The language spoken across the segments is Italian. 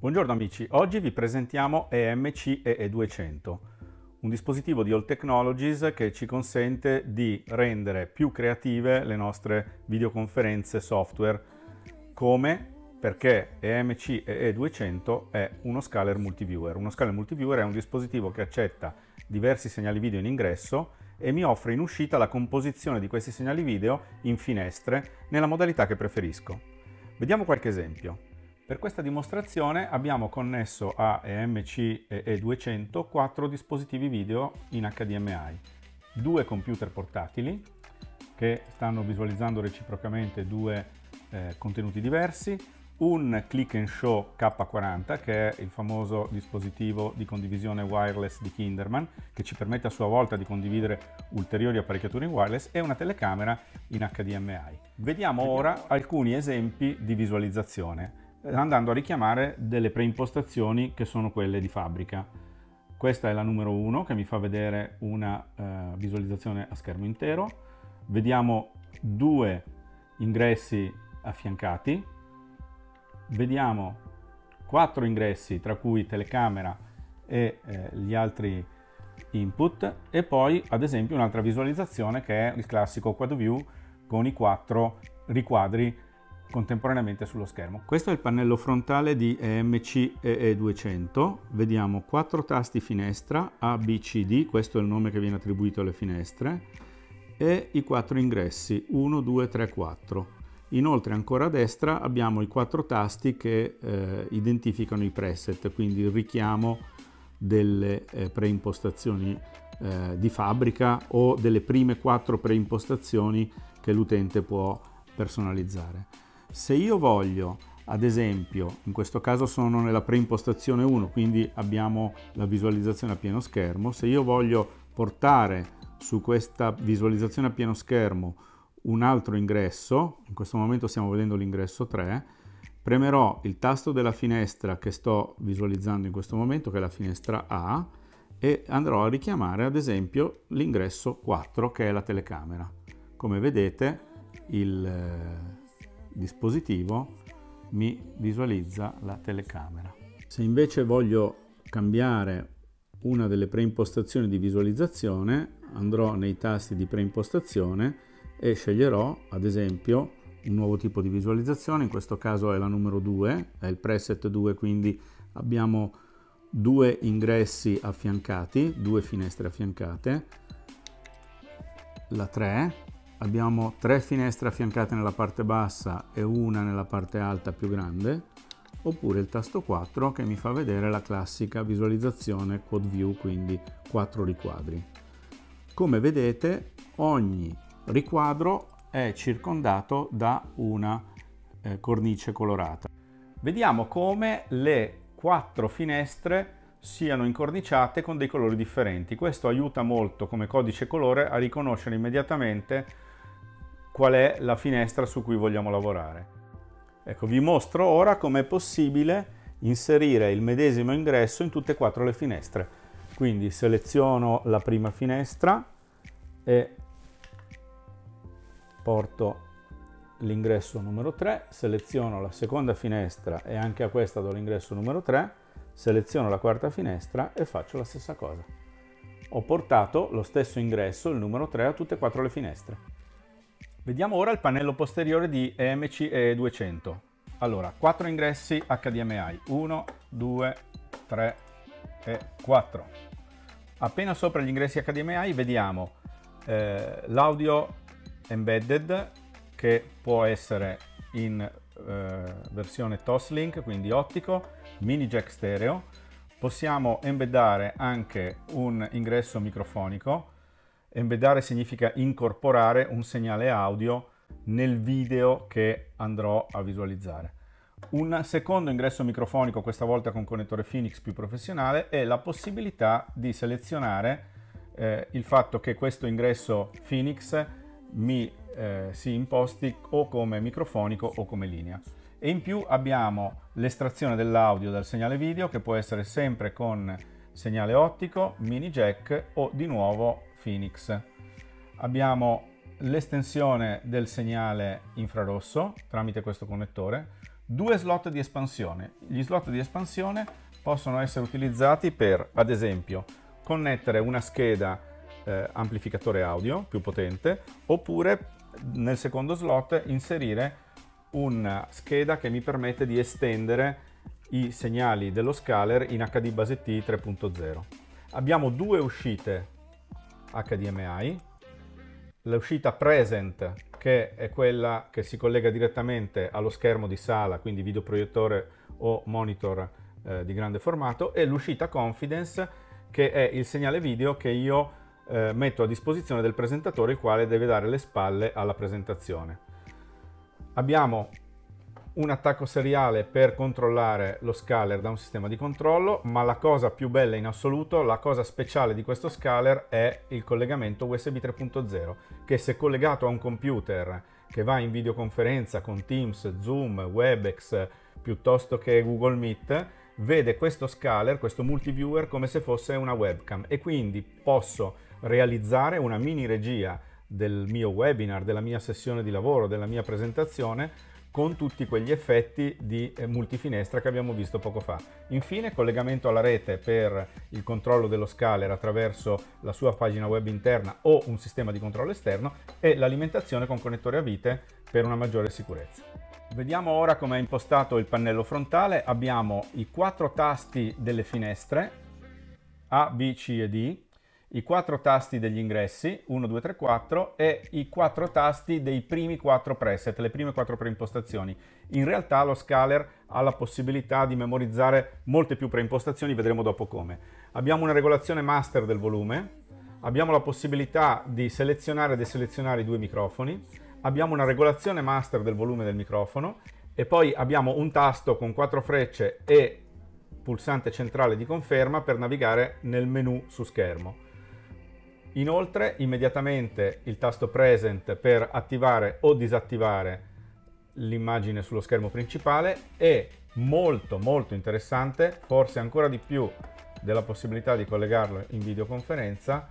Buongiorno amici, oggi vi presentiamo EMC EE200, un dispositivo di All Technologies che ci consente di rendere più creative le nostre videoconferenze software. Come? Perché EMC EE200 è uno scaler multiviewer. Uno scaler multiviewer è un dispositivo che accetta diversi segnali video in ingresso e mi offre in uscita la composizione di questi segnali video in finestre nella modalità che preferisco. Vediamo qualche esempio. Per questa dimostrazione abbiamo connesso a EMC E200 quattro dispositivi video in HDMI, due computer portatili che stanno visualizzando reciprocamente due eh, contenuti diversi, un Click and Show K40 che è il famoso dispositivo di condivisione wireless di Kinderman che ci permette a sua volta di condividere ulteriori apparecchiature in wireless e una telecamera in HDMI. Vediamo ora alcuni esempi di visualizzazione andando a richiamare delle preimpostazioni che sono quelle di fabbrica. Questa è la numero 1 che mi fa vedere una uh, visualizzazione a schermo intero. Vediamo due ingressi affiancati. Vediamo quattro ingressi tra cui telecamera e eh, gli altri input e poi ad esempio un'altra visualizzazione che è il classico quad view con i quattro riquadri contemporaneamente sullo schermo. Questo è il pannello frontale di EMC EE200, vediamo quattro tasti finestra A, B, C, D, questo è il nome che viene attribuito alle finestre, e i quattro ingressi 1, 2, 3, 4. Inoltre ancora a destra abbiamo i quattro tasti che eh, identificano i preset, quindi il richiamo delle eh, preimpostazioni eh, di fabbrica o delle prime quattro preimpostazioni che l'utente può personalizzare. Se io voglio, ad esempio, in questo caso sono nella preimpostazione 1, quindi abbiamo la visualizzazione a pieno schermo, se io voglio portare su questa visualizzazione a pieno schermo un altro ingresso, in questo momento stiamo vedendo l'ingresso 3, premerò il tasto della finestra che sto visualizzando in questo momento, che è la finestra A, e andrò a richiamare ad esempio l'ingresso 4 che è la telecamera. Come vedete il dispositivo mi visualizza la telecamera. Se invece voglio cambiare una delle preimpostazioni di visualizzazione andrò nei tasti di preimpostazione e sceglierò ad esempio un nuovo tipo di visualizzazione, in questo caso è la numero 2, è il preset 2 quindi abbiamo due ingressi affiancati, due finestre affiancate, la 3 abbiamo tre finestre affiancate nella parte bassa e una nella parte alta più grande oppure il tasto 4 che mi fa vedere la classica visualizzazione quad view quindi quattro riquadri. Come vedete ogni riquadro è circondato da una eh, cornice colorata. Vediamo come le quattro finestre siano incorniciate con dei colori differenti. Questo aiuta molto come codice colore a riconoscere immediatamente qual è la finestra su cui vogliamo lavorare. Ecco, vi mostro ora come è possibile inserire il medesimo ingresso in tutte e quattro le finestre. Quindi seleziono la prima finestra e porto l'ingresso numero 3, seleziono la seconda finestra e anche a questa do l'ingresso numero 3, seleziono la quarta finestra e faccio la stessa cosa. Ho portato lo stesso ingresso, il numero 3, a tutte e quattro le finestre. Vediamo ora il pannello posteriore di EMC E200. Allora, 4 ingressi HDMI, 1, 2, 3 e 4. Appena sopra gli ingressi HDMI vediamo eh, l'audio embedded che può essere in eh, versione Toslink, quindi ottico, mini jack stereo. Possiamo embeddare anche un ingresso microfonico Embeddare significa incorporare un segnale audio nel video che andrò a visualizzare. Un secondo ingresso microfonico, questa volta con connettore Phoenix più professionale, è la possibilità di selezionare eh, il fatto che questo ingresso Phoenix mi eh, si imposti o come microfonico o come linea. E in più abbiamo l'estrazione dell'audio dal segnale video che può essere sempre con segnale ottico, mini jack o di nuovo Phoenix. Abbiamo l'estensione del segnale infrarosso tramite questo connettore, due slot di espansione. Gli slot di espansione possono essere utilizzati per, ad esempio, connettere una scheda eh, amplificatore audio più potente oppure nel secondo slot inserire una scheda che mi permette di estendere i segnali dello scaler in HD Base T 3.0. Abbiamo due uscite HDMI, l'uscita present che è quella che si collega direttamente allo schermo di sala, quindi videoproiettore o monitor eh, di grande formato, e l'uscita confidence che è il segnale video che io eh, metto a disposizione del presentatore il quale deve dare le spalle alla presentazione. Abbiamo un attacco seriale per controllare lo scaler da un sistema di controllo, ma la cosa più bella in assoluto, la cosa speciale di questo scaler è il collegamento USB 3.0, che se collegato a un computer che va in videoconferenza con Teams, Zoom, Webex, piuttosto che Google Meet, vede questo scaler, questo multiviewer come se fosse una webcam. E quindi posso realizzare una mini regia del mio webinar, della mia sessione di lavoro, della mia presentazione con tutti quegli effetti di eh, multifinestra che abbiamo visto poco fa. Infine collegamento alla rete per il controllo dello scaler attraverso la sua pagina web interna o un sistema di controllo esterno e l'alimentazione con connettore a vite per una maggiore sicurezza. Vediamo ora come è impostato il pannello frontale. Abbiamo i quattro tasti delle finestre A, B, C e D i quattro tasti degli ingressi, 1, 2, 3, 4, e i quattro tasti dei primi quattro preset, le prime quattro preimpostazioni. In realtà lo scaler ha la possibilità di memorizzare molte più preimpostazioni, vedremo dopo come. Abbiamo una regolazione master del volume, abbiamo la possibilità di selezionare e deselezionare i due microfoni, abbiamo una regolazione master del volume del microfono e poi abbiamo un tasto con quattro frecce e pulsante centrale di conferma per navigare nel menu su schermo. Inoltre immediatamente il tasto present per attivare o disattivare l'immagine sullo schermo principale e molto molto interessante, forse ancora di più della possibilità di collegarlo in videoconferenza,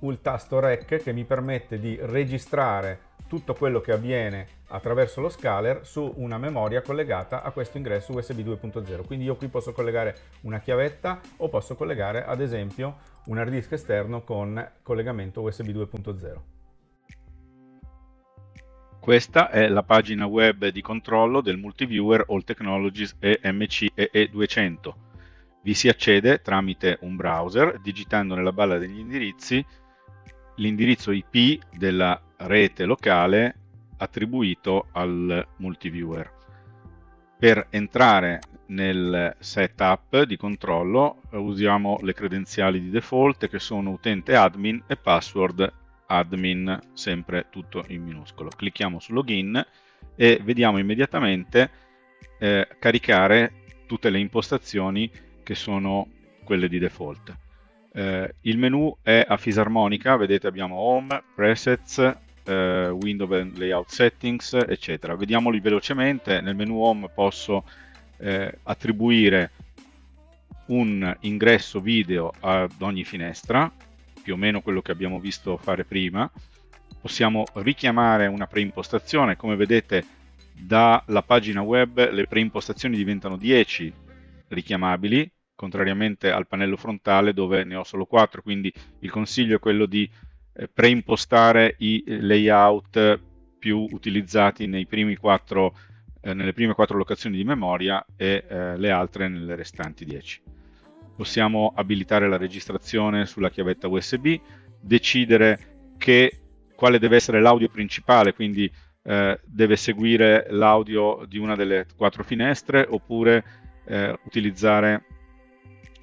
il tasto REC che mi permette di registrare tutto quello che avviene attraverso lo scaler su una memoria collegata a questo ingresso USB 2.0. Quindi io qui posso collegare una chiavetta o posso collegare ad esempio un hard disk esterno con collegamento USB 2.0. Questa è la pagina web di controllo del multiviewer All Technologies EMC EE200. Vi si accede tramite un browser digitando nella balla degli indirizzi l'indirizzo IP della rete locale attribuito al multiviewer. Per entrare nel setup di controllo usiamo le credenziali di default che sono utente admin e password admin, sempre tutto in minuscolo. Clicchiamo su login e vediamo immediatamente eh, caricare tutte le impostazioni che sono quelle di default. Eh, il menu è a fisarmonica, vedete abbiamo Home, Presets, eh, Window Layout Settings, eccetera. Vediamoli velocemente. Nel menu Home posso eh, attribuire un ingresso video ad ogni finestra, più o meno quello che abbiamo visto fare prima. Possiamo richiamare una preimpostazione, come vedete dalla pagina web le preimpostazioni diventano 10 richiamabili, contrariamente al pannello frontale dove ne ho solo 4, quindi il consiglio è quello di preimpostare i layout più utilizzati 4, eh, nelle prime 4 locazioni di memoria e eh, le altre nelle restanti 10. Possiamo abilitare la registrazione sulla chiavetta USB, decidere che, quale deve essere l'audio principale, quindi eh, deve seguire l'audio di una delle quattro finestre oppure eh, utilizzare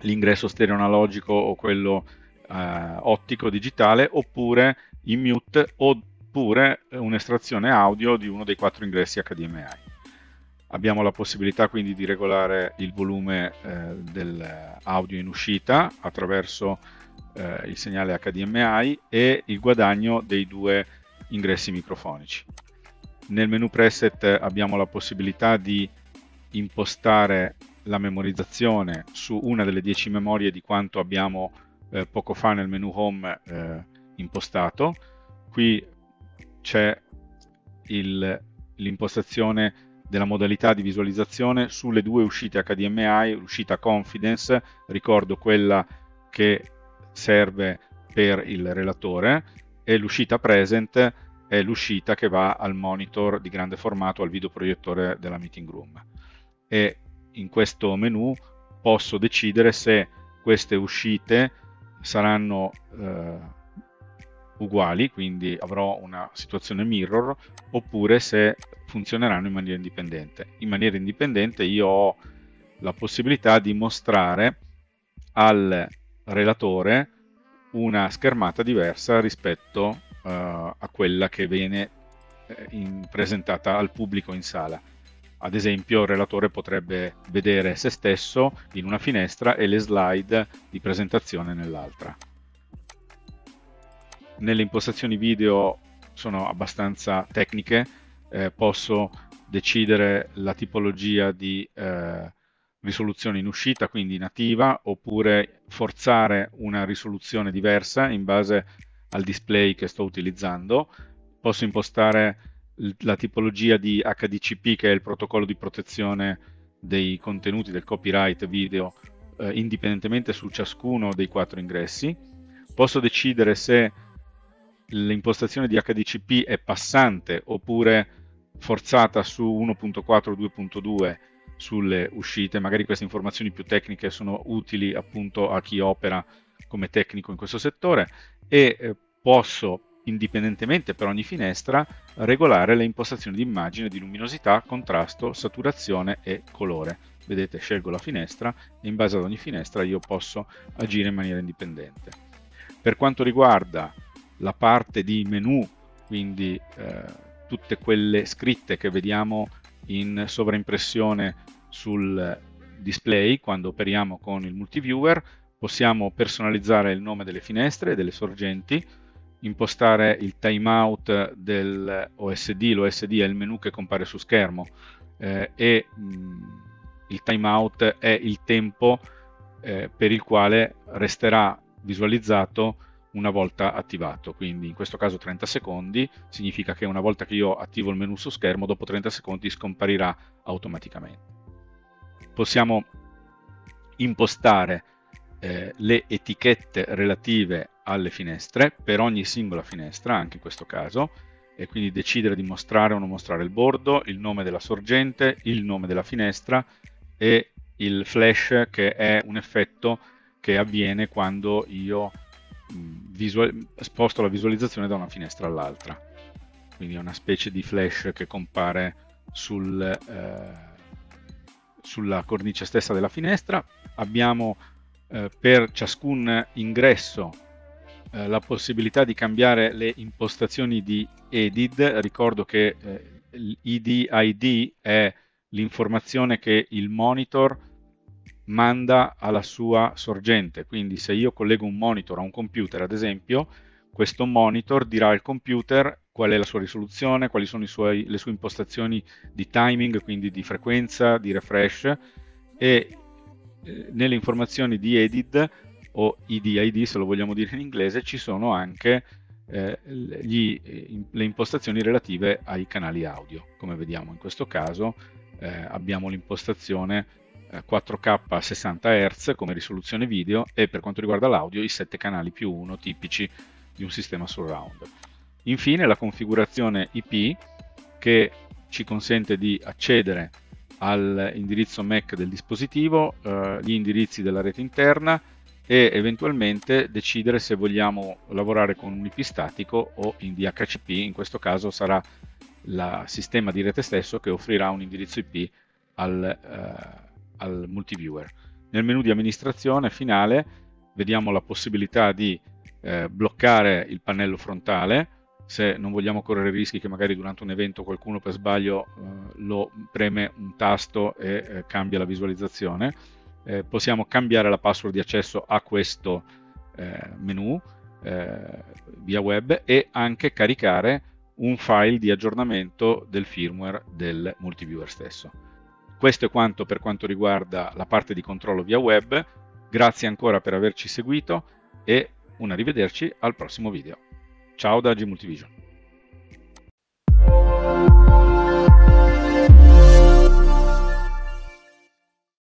l'ingresso stereo analogico o quello eh, ottico digitale oppure in mute oppure un'estrazione audio di uno dei quattro ingressi HDMI. Abbiamo la possibilità quindi di regolare il volume eh, dell'audio in uscita attraverso eh, il segnale HDMI e il guadagno dei due ingressi microfonici. Nel menu preset abbiamo la possibilità di impostare la memorizzazione su una delle 10 memorie di quanto abbiamo eh, poco fa nel menu home eh, impostato. Qui c'è l'impostazione della modalità di visualizzazione sulle due uscite HDMI, l'uscita Confidence, ricordo quella che serve per il relatore, e l'uscita Present è l'uscita che va al monitor di grande formato, al videoproiettore della meeting room. E in questo menu posso decidere se queste uscite saranno eh, uguali, quindi avrò una situazione mirror, oppure se funzioneranno in maniera indipendente. In maniera indipendente io ho la possibilità di mostrare al relatore una schermata diversa rispetto uh, a quella che viene eh, in, presentata al pubblico in sala. Ad esempio, il relatore potrebbe vedere se stesso in una finestra e le slide di presentazione nell'altra. Nelle impostazioni video sono abbastanza tecniche, eh, posso decidere la tipologia di eh, risoluzione in uscita, quindi nativa, oppure forzare una risoluzione diversa in base al display che sto utilizzando. Posso impostare la tipologia di HDCP, che è il protocollo di protezione dei contenuti del copyright video, eh, indipendentemente su ciascuno dei quattro ingressi. Posso decidere se l'impostazione di HDCP è passante oppure forzata su 1.4 2.2 sulle uscite. Magari queste informazioni più tecniche sono utili appunto a chi opera come tecnico in questo settore e eh, posso indipendentemente per ogni finestra regolare le impostazioni di immagine di luminosità, contrasto, saturazione e colore. Vedete, scelgo la finestra e in base ad ogni finestra io posso agire in maniera indipendente. Per quanto riguarda la parte di menu, quindi eh, tutte quelle scritte che vediamo in sovraimpressione sul display quando operiamo con il multiviewer, possiamo personalizzare il nome delle finestre e delle sorgenti, impostare il timeout dell'OSD, l'OSD è il menu che compare su schermo eh, e mh, mm, il timeout è il tempo eh, per il quale resterà visualizzato una volta attivato, quindi in questo caso 30 secondi, significa che una volta che io attivo il menu su schermo, dopo 30 secondi scomparirà automaticamente. Possiamo impostare eh, le etichette relative alle finestre per ogni singola finestra, anche in questo caso, e quindi decidere di mostrare o non mostrare il bordo, il nome della sorgente, il nome della finestra e il flash che è un effetto che avviene quando io visual- sposto la visualizzazione da una finestra all'altra. Quindi è una specie di flash che compare sul, eh, sulla cornice stessa della finestra. Abbiamo eh, per ciascun ingresso eh, la possibilità di cambiare le impostazioni di EDID. Ricordo che eh, l'EDID è l'informazione che il monitor manda alla sua sorgente. Quindi se io collego un monitor a un computer, ad esempio, questo monitor dirà al computer qual è la sua risoluzione, quali sono suoi, le sue impostazioni di timing, quindi di frequenza, di refresh e eh, nelle informazioni di edit o EDID, se lo vogliamo dire in inglese, ci sono anche eh, gli, le impostazioni relative ai canali audio. Come vediamo in questo caso eh, abbiamo l'impostazione 4K a 60 Hz come risoluzione video e per quanto riguarda l'audio i 7 canali più 1 tipici di un sistema surround. Infine la configurazione IP che ci consente di accedere all'indirizzo MAC del dispositivo, eh, gli indirizzi della rete interna e eventualmente decidere se vogliamo lavorare con un IP statico o in DHCP, in questo caso sarà il sistema di rete stesso che offrirà un indirizzo IP al, eh, al multiviewer. Nel menu di amministrazione finale vediamo la possibilità di eh, bloccare il pannello frontale se non vogliamo correre rischi che magari durante un evento qualcuno per sbaglio eh, lo preme un tasto e eh, cambia la visualizzazione. Eh, possiamo cambiare la password di accesso a questo eh, menu eh, via web e anche caricare un file di aggiornamento del firmware del multiviewer stesso. Questo è quanto per quanto riguarda la parte di controllo via web. Grazie ancora per averci seguito e un arrivederci al prossimo video. Ciao da G Multivision.